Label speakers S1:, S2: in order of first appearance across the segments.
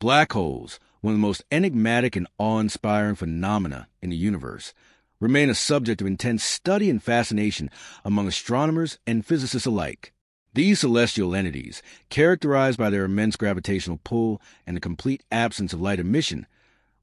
S1: Black holes, one of the most enigmatic and awe inspiring phenomena in the universe, remain a subject of intense study and fascination among astronomers and physicists alike. These celestial entities, characterized by their immense gravitational pull and the complete absence of light emission,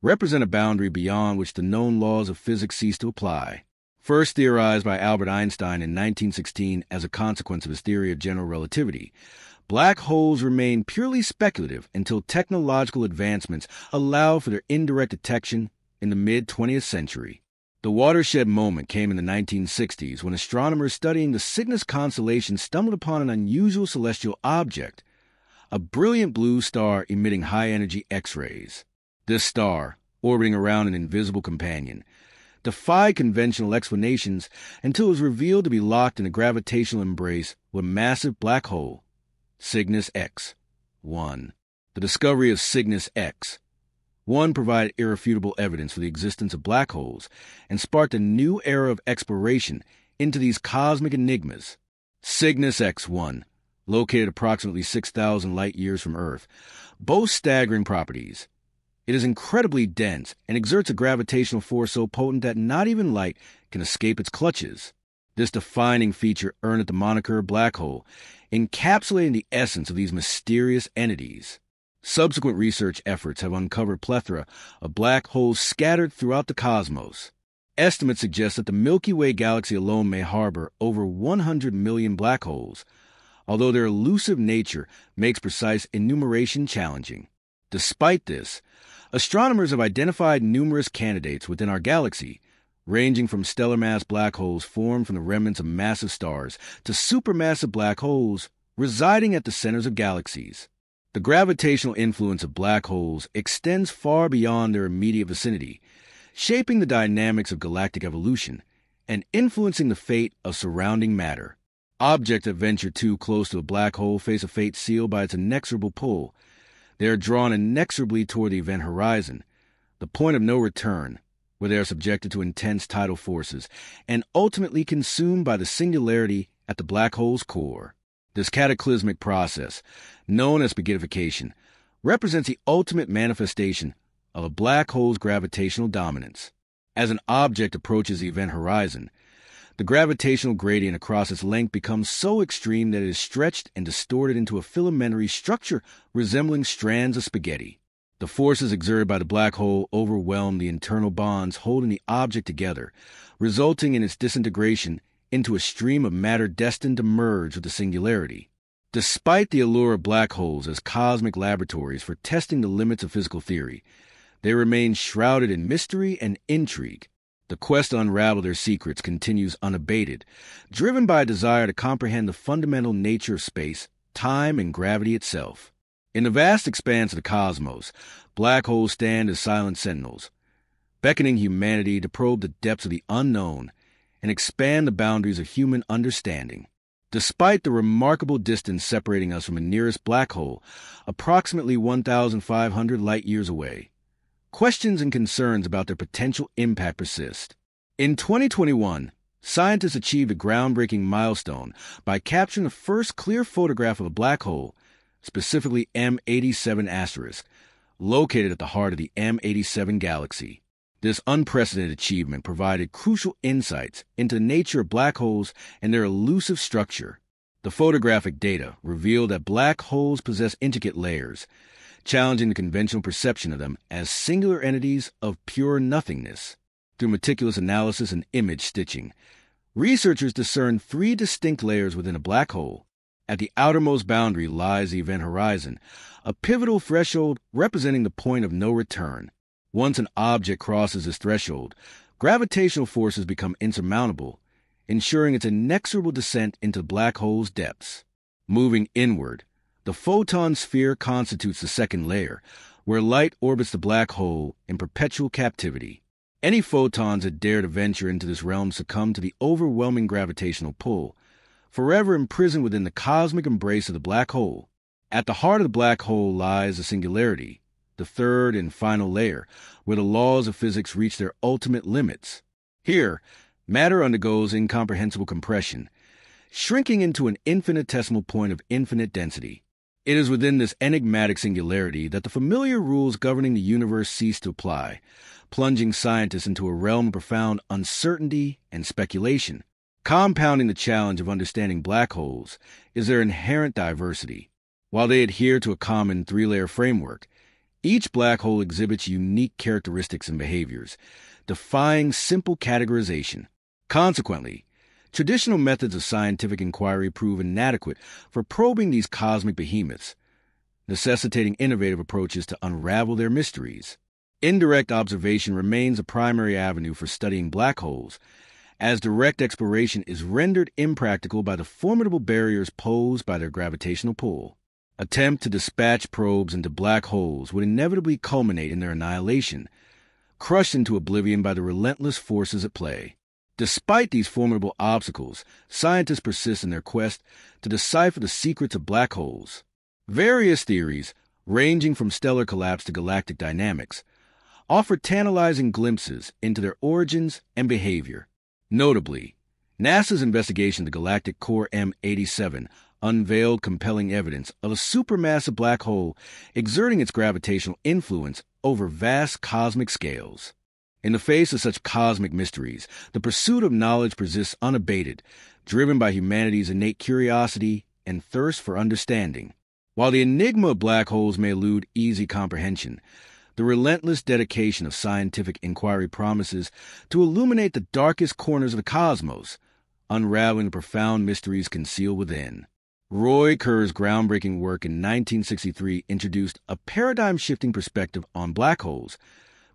S1: represent a boundary beyond which the known laws of physics cease to apply. First theorized by Albert Einstein in 1916 as a consequence of his theory of general relativity, black holes remain purely speculative until technological advancements allow for their indirect detection in the mid 20th century. The watershed moment came in the 1960s when astronomers studying the Cygnus constellation stumbled upon an unusual celestial object, a brilliant blue star emitting high energy X rays. This star, orbiting around an invisible companion, defied conventional explanations until it was revealed to be locked in a gravitational embrace with a massive black hole, Cygnus X 1. The discovery of Cygnus X 1 provided irrefutable evidence for the existence of black holes and sparked a new era of exploration into these cosmic enigmas. Cygnus X1, located approximately 6,000 light years from Earth, boasts staggering properties. It is incredibly dense and exerts a gravitational force so potent that not even light can escape its clutches. This defining feature earned it the moniker black hole, encapsulating the essence of these mysterious entities. Subsequent research efforts have uncovered plethora of black holes scattered throughout the cosmos. Estimates suggest that the Milky Way galaxy alone may harbor over 100 million black holes, although their elusive nature makes precise enumeration challenging. Despite this, astronomers have identified numerous candidates within our galaxy, ranging from stellar mass black holes formed from the remnants of massive stars to supermassive black holes residing at the centers of galaxies. The gravitational influence of black holes extends far beyond their immediate vicinity, shaping the dynamics of galactic evolution and influencing the fate of surrounding matter. Objects that venture too close to a black hole face a fate sealed by its inexorable pull, they are drawn inexorably toward the event horizon, the point of no return, where they are subjected to intense tidal forces and ultimately consumed by the singularity at the black hole's core. This cataclysmic process, known as spaghettification, represents the ultimate manifestation of a black hole's gravitational dominance. As an object approaches the event horizon, the gravitational gradient across its length becomes so extreme that it is stretched and distorted into a filamentary structure resembling strands of spaghetti. The forces exerted by the black hole overwhelm the internal bonds holding the object together, resulting in its disintegration into a stream of matter destined to merge with the singularity. Despite the allure of black holes as cosmic laboratories for testing the limits of physical theory, they remain shrouded in mystery and intrigue. The quest to unravel their secrets continues unabated, driven by a desire to comprehend the fundamental nature of space, time, and gravity itself. In the vast expanse of the cosmos, black holes stand as silent sentinels, beckoning humanity to probe the depths of the unknown and expand the boundaries of human understanding. Despite the remarkable distance separating us from the nearest black hole, approximately 1,500 light years away, questions and concerns about their potential impact persist. In 2021, scientists achieved a groundbreaking milestone by capturing the first clear photograph of a black hole, specifically M87 asterisk, located at the heart of the M87 galaxy. This unprecedented achievement provided crucial insights into the nature of black holes and their elusive structure. The photographic data revealed that black holes possess intricate layers, challenging the conventional perception of them as singular entities of pure nothingness. Through meticulous analysis and image stitching, researchers discerned three distinct layers within a black hole. At the outermost boundary lies the event horizon, a pivotal threshold representing the point of no return. Once an object crosses this threshold, gravitational forces become insurmountable, ensuring its inexorable descent into the black hole's depths. Moving inward, the photon sphere constitutes the second layer, where light orbits the black hole in perpetual captivity. Any photons that dare to venture into this realm succumb to the overwhelming gravitational pull, forever imprisoned within the cosmic embrace of the black hole. At the heart of the black hole lies the singularity, the third and final layer, where the laws of physics reach their ultimate limits. Here, matter undergoes incomprehensible compression, shrinking into an infinitesimal point of infinite density. It is within this enigmatic singularity that the familiar rules governing the universe cease to apply, plunging scientists into a realm of profound uncertainty and speculation. Compounding the challenge of understanding black holes is their inherent diversity. While they adhere to a common three layer framework, each black hole exhibits unique characteristics and behaviors, defying simple categorization. Consequently, traditional methods of scientific inquiry prove inadequate for probing these cosmic behemoths, necessitating innovative approaches to unravel their mysteries. Indirect observation remains a primary avenue for studying black holes, as direct exploration is rendered impractical by the formidable barriers posed by their gravitational pull. Attempt to dispatch probes into black holes would inevitably culminate in their annihilation, crushed into oblivion by the relentless forces at play. Despite these formidable obstacles, scientists persist in their quest to decipher the secrets of black holes. Various theories, ranging from stellar collapse to galactic dynamics, offer tantalizing glimpses into their origins and behavior. Notably, NASA's investigation of the galactic core M87 unveiled compelling evidence of a supermassive black hole exerting its gravitational influence over vast cosmic scales. In the face of such cosmic mysteries, the pursuit of knowledge persists unabated, driven by humanity's innate curiosity and thirst for understanding. While the enigma of black holes may elude easy comprehension, the relentless dedication of scientific inquiry promises to illuminate the darkest corners of the cosmos, unraveling the profound mysteries concealed within. Roy Kerr's groundbreaking work in 1963 introduced a paradigm shifting perspective on black holes,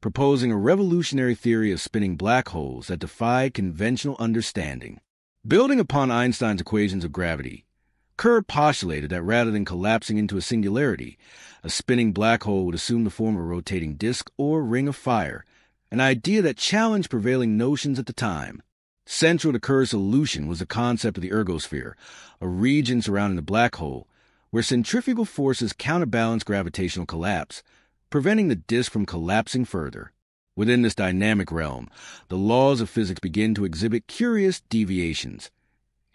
S1: proposing a revolutionary theory of spinning black holes that defied conventional understanding. Building upon Einstein's equations of gravity, Kerr postulated that rather than collapsing into a singularity, a spinning black hole would assume the form of a rotating disk or ring of fire, an idea that challenged prevailing notions at the time. Central to Kerr's solution was the concept of the ergosphere, a region surrounding the black hole where centrifugal forces counterbalance gravitational collapse, preventing the disk from collapsing further. Within this dynamic realm, the laws of physics begin to exhibit curious deviations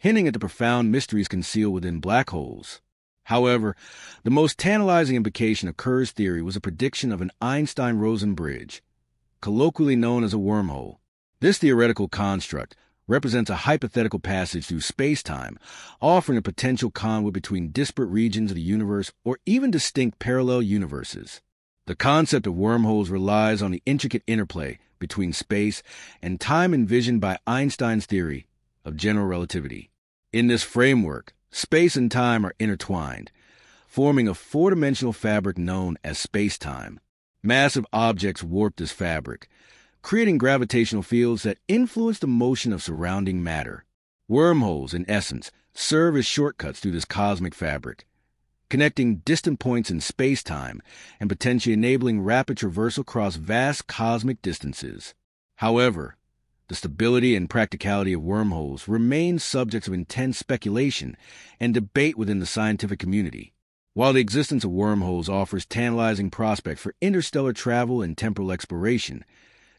S1: hinting at the profound mysteries concealed within black holes. However, the most tantalizing implication of Kerr's theory was a prediction of an Einstein Rosen bridge, colloquially known as a wormhole. This theoretical construct represents a hypothetical passage through space-time, offering a potential conduit between disparate regions of the universe or even distinct parallel universes. The concept of wormholes relies on the intricate interplay between space and time envisioned by Einstein's theory of general relativity. In this framework, space and time are intertwined, forming a four dimensional fabric known as space time. Massive objects warp this fabric, creating gravitational fields that influence the motion of surrounding matter. Wormholes, in essence, serve as shortcuts through this cosmic fabric, connecting distant points in space time and potentially enabling rapid traversal across vast cosmic distances. However, the stability and practicality of wormholes remain subjects of intense speculation and debate within the scientific community. While the existence of wormholes offers tantalizing prospects for interstellar travel and temporal exploration,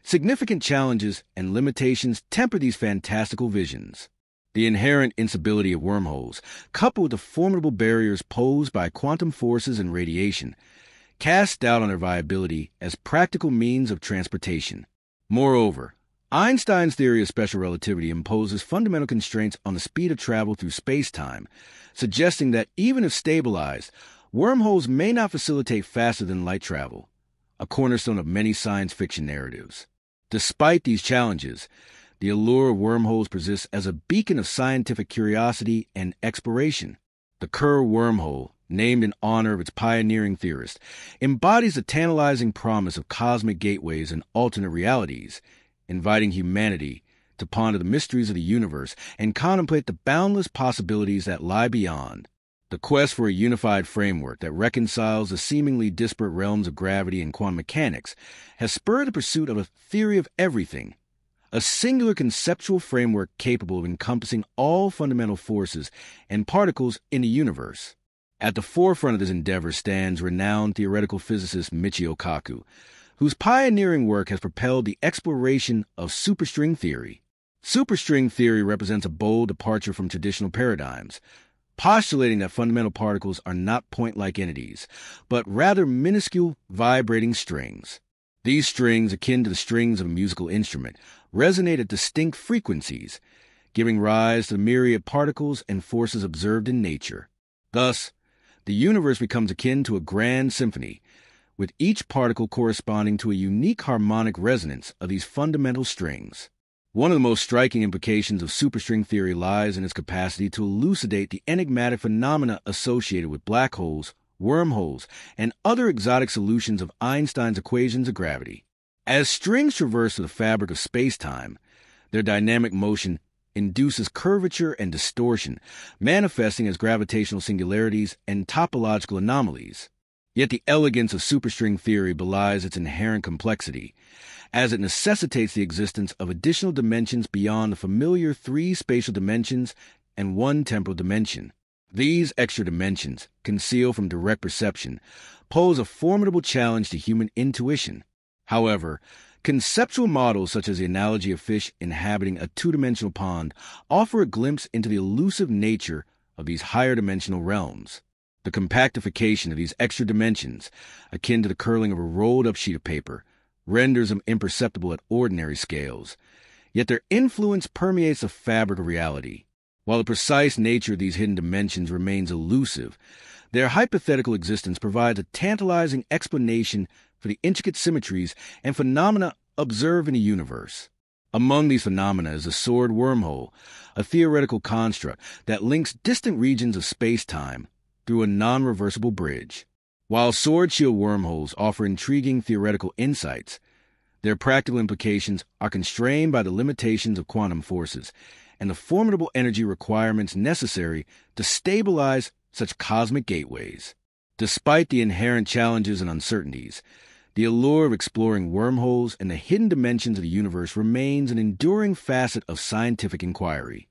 S1: significant challenges and limitations temper these fantastical visions. The inherent instability of wormholes, coupled with the formidable barriers posed by quantum forces and radiation, cast doubt on their viability as practical means of transportation. Moreover, Einstein's theory of special relativity imposes fundamental constraints on the speed of travel through space-time, suggesting that even if stabilized, wormholes may not facilitate faster than light travel, a cornerstone of many science fiction narratives. Despite these challenges, the allure of wormholes persists as a beacon of scientific curiosity and exploration. The Kerr wormhole, named in honor of its pioneering theorist, embodies the tantalizing promise of cosmic gateways and alternate realities inviting humanity to ponder the mysteries of the universe and contemplate the boundless possibilities that lie beyond. The quest for a unified framework that reconciles the seemingly disparate realms of gravity and quantum mechanics has spurred the pursuit of a theory of everything, a singular conceptual framework capable of encompassing all fundamental forces and particles in the universe. At the forefront of this endeavor stands renowned theoretical physicist Michio Kaku, whose pioneering work has propelled the exploration of superstring theory. Superstring theory represents a bold departure from traditional paradigms, postulating that fundamental particles are not point like entities, but rather minuscule vibrating strings. These strings, akin to the strings of a musical instrument, resonate at distinct frequencies, giving rise to the myriad particles and forces observed in nature. Thus, the universe becomes akin to a grand symphony, with each particle corresponding to a unique harmonic resonance of these fundamental strings. One of the most striking implications of superstring theory lies in its capacity to elucidate the enigmatic phenomena associated with black holes, wormholes, and other exotic solutions of Einstein's equations of gravity. As strings traverse the fabric of space-time, their dynamic motion induces curvature and distortion, manifesting as gravitational singularities and topological anomalies. Yet the elegance of superstring theory belies its inherent complexity, as it necessitates the existence of additional dimensions beyond the familiar three spatial dimensions and one temporal dimension. These extra dimensions, concealed from direct perception, pose a formidable challenge to human intuition. However, conceptual models such as the analogy of fish inhabiting a two dimensional pond offer a glimpse into the elusive nature of these higher dimensional realms. The compactification of these extra dimensions, akin to the curling of a rolled up sheet of paper, renders them imperceptible at ordinary scales. Yet their influence permeates the fabric of reality. While the precise nature of these hidden dimensions remains elusive, their hypothetical existence provides a tantalizing explanation for the intricate symmetries and phenomena observed in the universe. Among these phenomena is the sword wormhole, a theoretical construct that links distant regions of space time through a non reversible bridge. While Schwarzschild wormholes offer intriguing theoretical insights, their practical implications are constrained by the limitations of quantum forces and the formidable energy requirements necessary to stabilize such cosmic gateways. Despite the inherent challenges and uncertainties, the allure of exploring wormholes and the hidden dimensions of the universe remains an enduring facet of scientific inquiry.